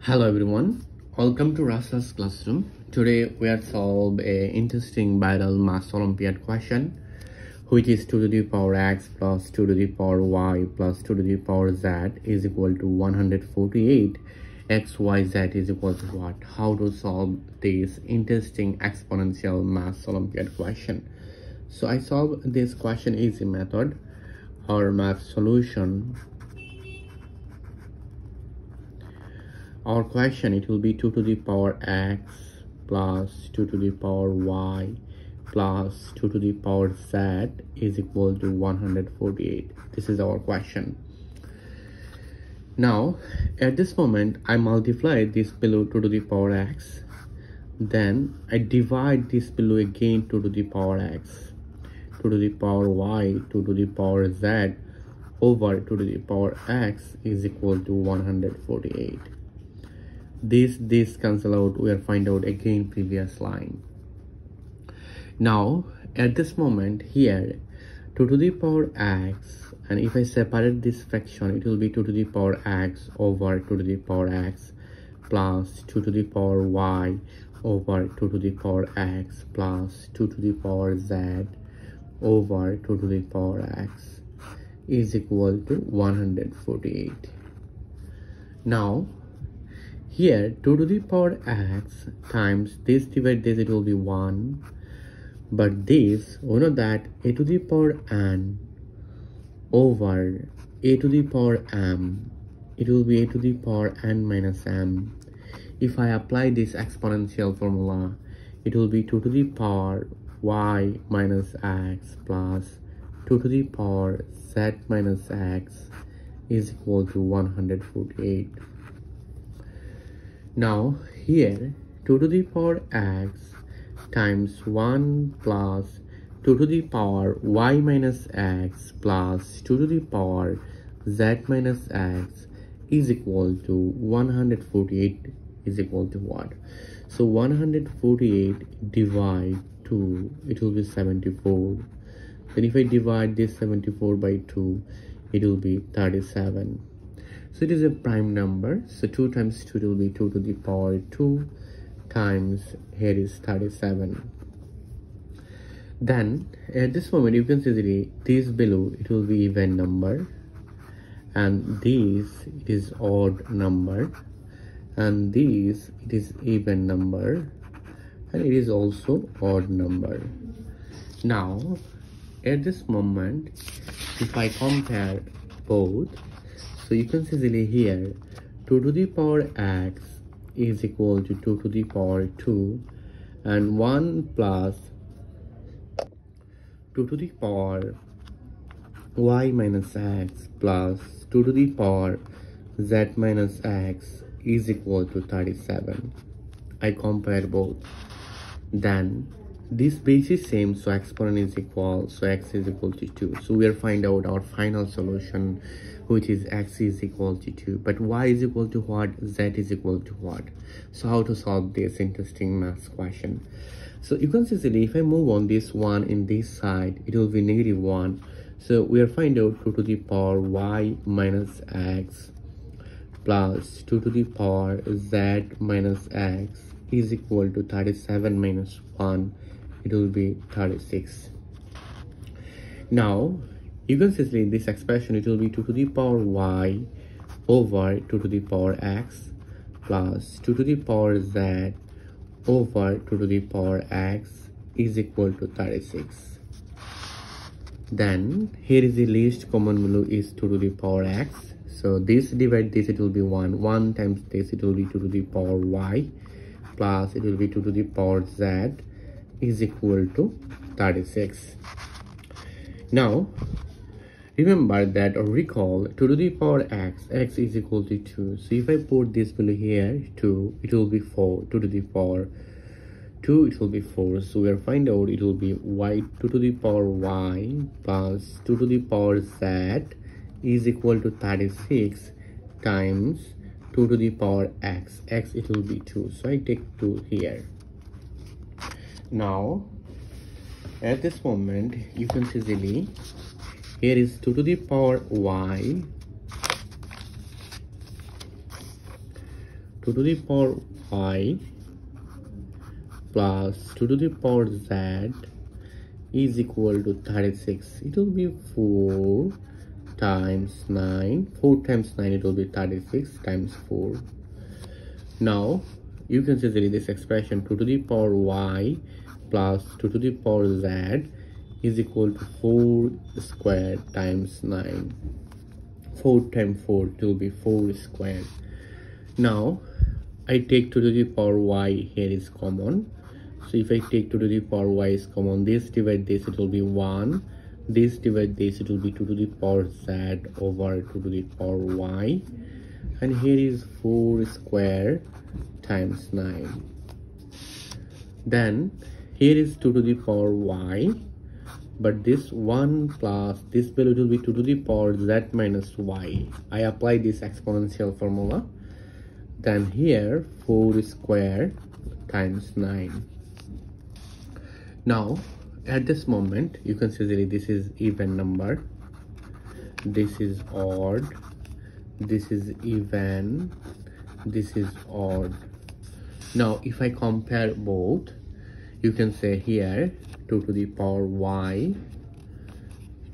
Hello everyone, welcome to Rashel's classroom. Today we are solve a interesting viral math olympiad question which is 2 to the power x plus 2 to the power y plus 2 to the power z is equal to 148 x y z is equal to what? How to solve this interesting exponential math olympiad question. So i solve this question easy method. Or math solution our question it will be 2 to the power x plus 2 to the power y plus 2 to the power z is equal to 148 this is our question. Now at this moment i multiply this below 2 to the power x then i divide this below again 2 to the power x 2 to the power y 2 to the power z over 2 to the power x is equal to 148 this this cancel out we are find out again previous line. Now at this moment here 2 to the power x and if I separate this fraction it will be 2 to the power x over 2 to the power x plus 2 to the power y over 2 to the power x plus 2 to the power z over 2 to the power x is equal to 148 now here 2 to the power x times this divide this it will be 1 but this we know that a to the power n over a to the power m it will be a to the power n minus m. If i apply this exponential formula it will be 2 to the power y minus x plus 2 to the power z minus x is equal to 148 now here 2 to the power x times 1 plus 2 to the power y minus x plus 2 to the power z minus x is equal to 148 is equal to what? So 148 divide 2 it will be 74 then if i divide this 74 by 2 it will be 37 so it is a prime number. So 2 times 2 will be 2 to the power 2 times here is 37 then at this moment you can see the this below it will be even number. And this is odd number. And this it is even number. And it is also odd number. Now at this moment if i compare both so you can see here. 2 to the power x is equal to 2 to the power 2 and 1 plus 2 to the power y minus x plus 2 to the power z minus x is equal to 37 i compare both. Then this base is same so exponent is equal so x is equal to 2 so we'll find out our final solution which is x is equal to 2 but y is equal to what? Z is equal to what? So how to solve this interesting math question? So you can see if i move on this one in this side it will be negative 1 so we'll find out 2 to the power y minus x plus 2 to the power z minus x is equal to 37 minus 1 it will be 36 now you can see in this expression it will be 2 to the power y over 2 to the power x plus 2 to the power z over 2 to the power x is equal to 36 then here is the least common value is 2 to the power x. So this divide this it will be 1 1 times this it will be 2 to the power y plus it will be 2 to the power z is equal to 36 now remember that or recall 2 to the power x x is equal to 2 so if i put this value here 2 it will be 4 2 to the power 2 it will be 4 so we'll find out it will be y 2 to the power y plus 2 to the power z is equal to 36 times 2 to the power x. X it will be 2 so i take 2 here now at this moment you can see easily here is 2 to the power y. 2 2 to the power y plus 2 to the power z is equal to 36 it will be 4 times 9 4 times 9 it will be 36 times 4 now you can see this expression 2 to the power y plus 2 to the power z is equal to 4 squared times 9 4 times 4 it will be 4 squared now i take 2 to the power y here is common. So if i take 2 to the power y is common this divide this it will be 1 this divide this it will be 2 to the power z over 2 to the power y. And here is 4 square times 9 then here is 2 to the power y but this 1 plus this value will be 2 to the power z minus y. I apply this exponential formula. Then here 4 square times 9 now at this moment you can see that this is even number. This is odd. This is even this is odd. Now if i compare both you can say here 2 to the power y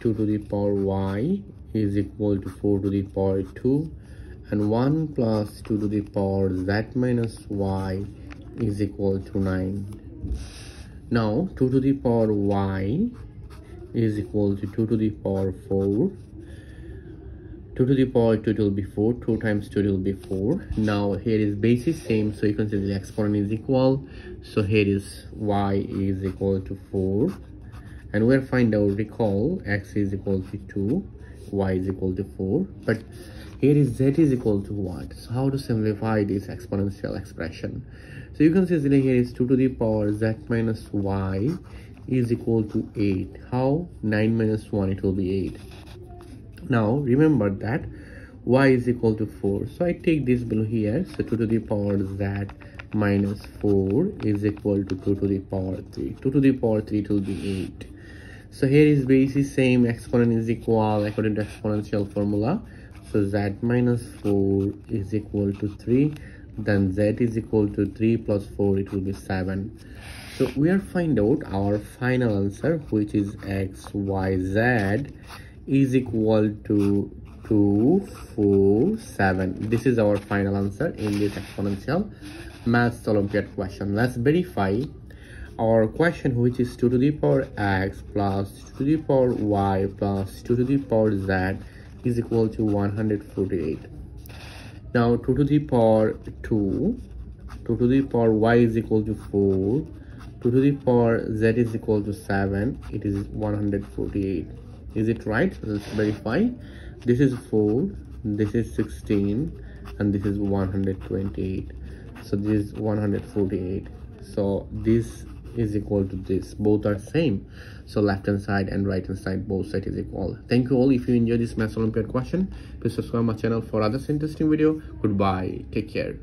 2 to the power y is equal to 4 to the power 2 and 1 plus 2 to the power z minus y is equal to 9 now 2 to the power y is equal to 2 to the power 4 2 to the power 2 will be 4 2 times 2 will be 4 now here is base is same so you can see the exponent is equal. So here is y is equal to 4 and we'll find out recall x is equal to 2 y is equal to 4 but here is z is equal to what? So how to simplify this exponential expression? So you can see here is 2 to the power z minus y is equal to 8 how? 9 minus 1 it will be 8 now remember that y is equal to 4 so i take this below here. So 2 to the power z minus 4 is equal to 2 to the power 3 2 to the power 3 it will be 8 so here is basically same exponent is equal according to exponential formula. So z minus 4 is equal to 3 then z is equal to 3 plus 4 it will be 7 so we are find out our final answer which is x y z is equal to 2 4 7 this is our final answer in this exponential maths olympiad question. Let's verify our question which is 2 to the power x plus 2 to the power y plus 2 to the power z is equal to 148 now 2 to the power 2 2 to the power y is equal to 4 2 to the power z is equal to 7 it is 148 is it right? Let's verify. This is 4 this is 16 and this is 128 so this is 148 so this is equal to this. Both are same. So left hand side and right hand side both side is equal. Thank you all. If you enjoyed this math olympiad question please subscribe my channel for other interesting video. Goodbye. Take care